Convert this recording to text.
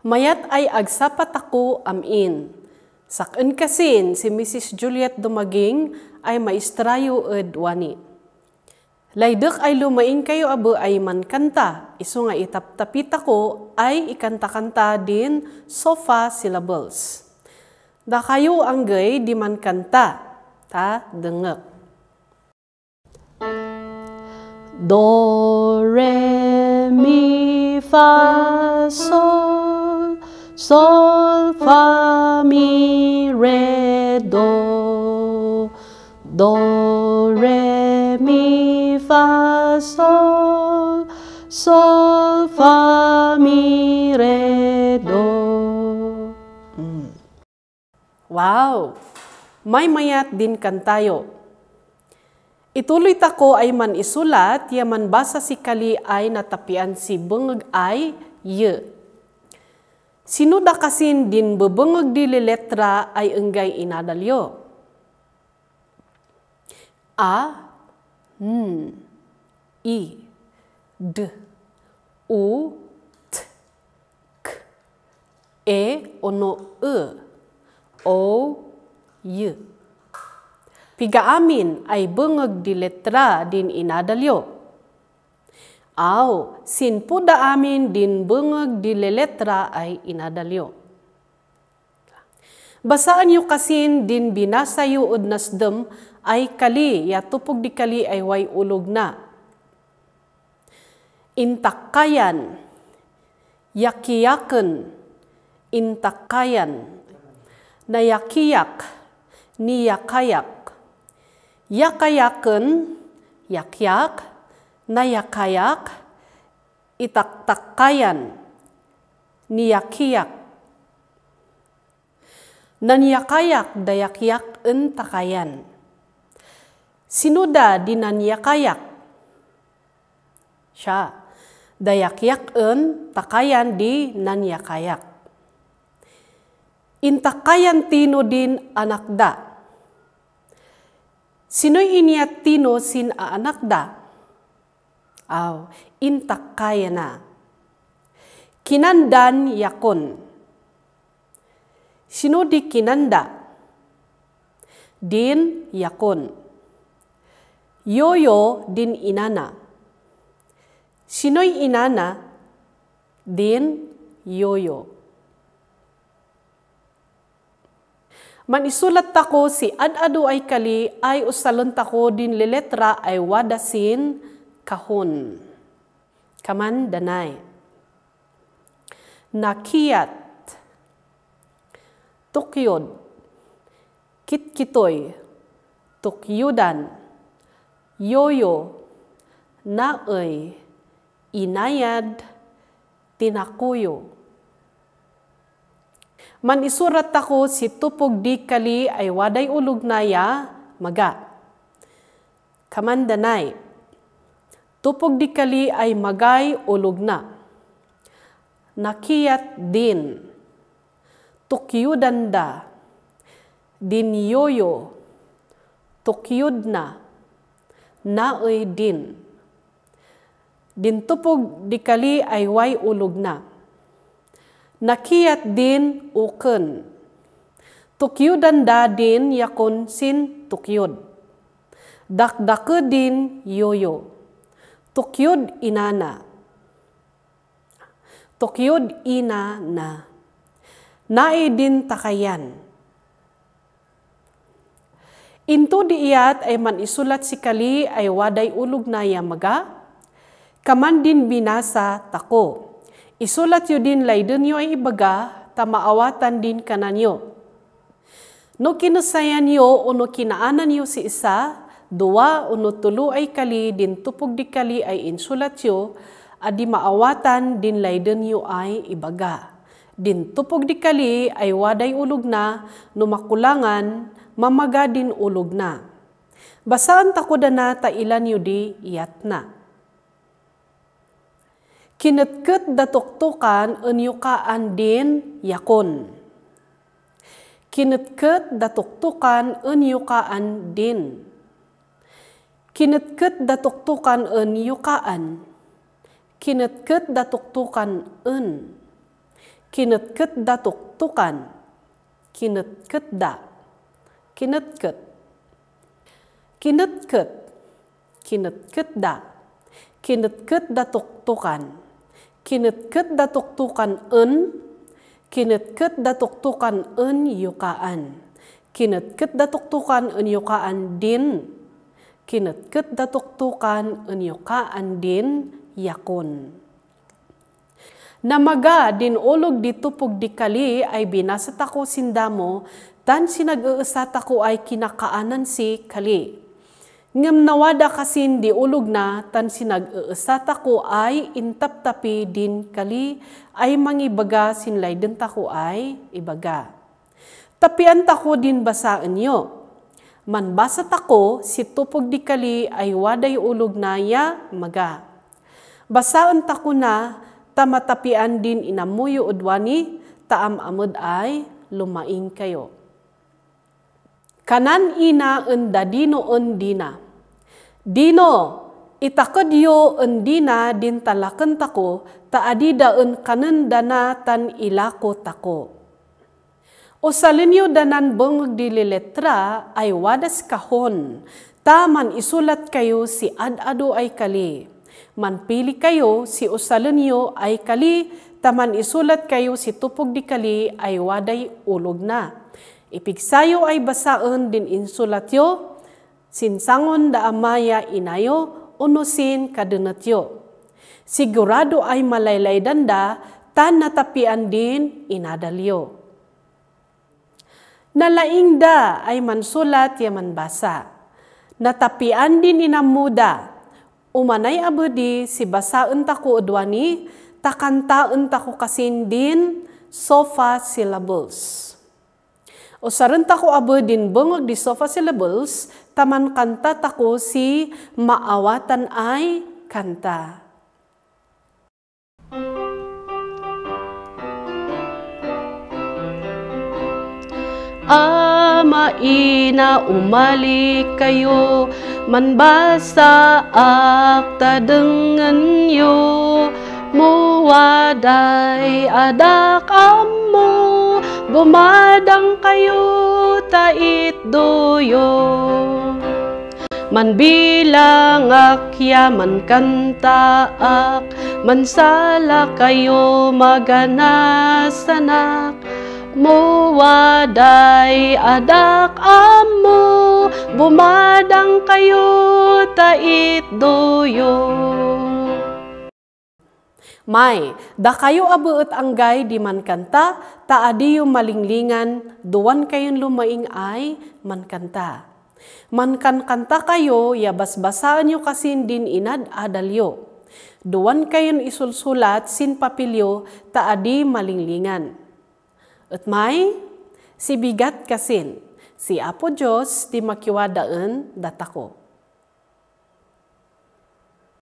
Mayat ay agsapat ako amin. Sakin kasin si Mrs. Juliet Dumaging ay maistrayo ed wani. Laydek ay lumain kayo abo ay mankanta. Iso nga itaptapita ko ay ikanta-kanta din sofa syllables. Da kayo ang gay di man kanta. Ta dengek. Do, re, mi, fa, sol, sol, fa, mi, re, do. Do, re, mi, fa, sol, sol, fa, mi, re, do. Mm. Wow! May mayat din kantayo. Ituloy tako ay man isulat, ya man basa si kali ay natapian si bengeg ay ye. Sino da kasin din bebengeg di letra ay enggay inadalyo? A, N, I, D, U, T, K, E, ono, E, O, Y. Piga amin ay bengeg di letra din inadalyo. Aw, sin puda amin din bengeg di letra ay inadalyo. Basaan yu kasin din binasa yu ud nasdem ay kali, ya tupog di kali ay way ulog na. Intakayan, yakiyaken, intakayan, nayakiyak, niyakayak, yakayaken, yakyak, nayakayak, itaktakayan, niyakiyak. Nanyakayak dayakyak en takayan. Sinuda di nanyakayak. Siya. Dayakyak en takayan di nanyakayak. Intakayan tino din anak da. Sino'y iniyat tino sin anak da? Aw, intakaya na. Kinandan yakon. Sino di kinanda? Din yakon. Yoyo din inana. Sino'y inana? Din yoyo. Man isulat tako si ad-ado ay kali ay usalon tako din liletra ay wadasin kahon. Kaman danay. Nakiyat. Tukyod. Kitkitoy. Tukyudan. Yoyo. Naoy. Inayad. Tinakuyo. Man isurat ako si tupog di kali ay waday ulog na ya maga. Kamandanay. Tupog di kali ay magay ulog na. Nakiyat din. Tukyudan da. Din yoyo. Tukyud na. Naoy din. Din tupog di kali ay way ulog na nakiyat din uken. Tukyudan da din yakon sin tukyud. Dakdake din yoyo. Tukyud inana. Tukyud ina na. Nae din takayan. Into diiyat ay man isulat si kali ay waday ulog na yamaga. Kaman din binasa tako Isulat yu din layden yu ay ibaga, tamaawatan din kananyo. No kinusayan yu o no kinaanan yu si isa, dua o no tulo ay kali, din tupog di kali ay insulat yu, adi maawatan din layden yu ay ibaga. Din tupog di kali ay waday ulog na, no makulangan, mamaga din ulog na. Basaan takuda na ta ilan yu di iyat na kinetket datuktukan enyukaan din yakon. Kinetket datuktukan enyukaan din. Kinetket datuktukan enyukaan. Kinetket datuktukan en. Kinetket da tuktukan. Kinetket da. Kinetket. Kinetket. Kinetket da. Kinetket da tuktukan. Kinetket da tuktukan en. Kinetket da tuktukan en yukaan. Kinetket da tuktukan en yukaan din. Kinetket da tuktukan en yukaan din yakon. Namaga din ulog di tupog di kali ay binasa tako sindamo tan sinag-eesat ako ay kinakaanan si kali. Ngam nawada kasin di ulog na tan sinag-eesat ako ay intap-tapi din kali ay mangibaga sinlay din tako ay ibaga. Tapian tako din basaan nyo. Manbasa tako si tupog di kali ay waday ulog na ya maga. Basaan tako na tamatapian din inamuyo udwani, taam amod ay lumaing kayo. Kanan ina en dadino en dina. Dino, itakadyo en dina din talaken tako, taadida en kanan dana tan ilako tako. O salinyo danan bengag dili letra ay wadas kahon, taman isulat kayo si ad-ado ay kali manpili kayo si usalan niyo ay kali, taman isulat kayo si tupog di kali ay waday ulog na. Ipigsayo ay basaan din insulat yo, sinsangon da amaya inayo, unusin kadunatyo. Sigurado ay malaylay danda, tan natapian din inadalyo. Nalaing da ay mansulat ya manbasa. Natapian din inamuda, umanay abudi si basaan tako udwani, takantaan tako kasin din sofa syllables. O saran tako abudin bungog di sofa syllables, taman kanta tako si maawatan ay kanta. Ama ina umali kayo. Manbasa akta dengan yo muwaday adak amo. Bumadang kayo tait doyo man bilang akya man kanta ak mansala kayo maganasanak Muwaday adak amo, bumadang kayo tait doyo. May, da kayo abuot anggay di man kanta, taadi yung malinglingan, duwan kayong lumaing ay man kanta. Man kan kanta kayo, yabas-basaan nyo kasin din inad adalyo. Duwan kayon isulsulat sin papilyo, taadi malinglingan. At may si bigat kasin, si Apo Diyos di makiwadaan datako.